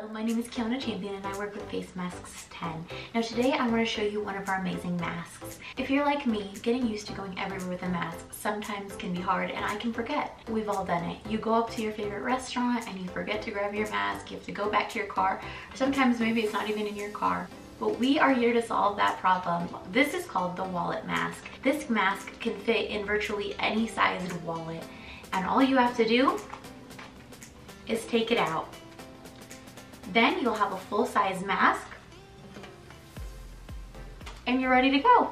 Hello, my name is Kiana Champion and I work with Face Masks 10. Now today I want to show you one of our amazing masks. If you're like me, getting used to going everywhere with a mask sometimes can be hard and I can forget. We've all done it. You go up to your favorite restaurant and you forget to grab your mask, you have to go back to your car. Sometimes maybe it's not even in your car. But we are here to solve that problem. This is called the wallet mask. This mask can fit in virtually any sized wallet. And all you have to do is take it out. Then you'll have a full-size mask and you're ready to go.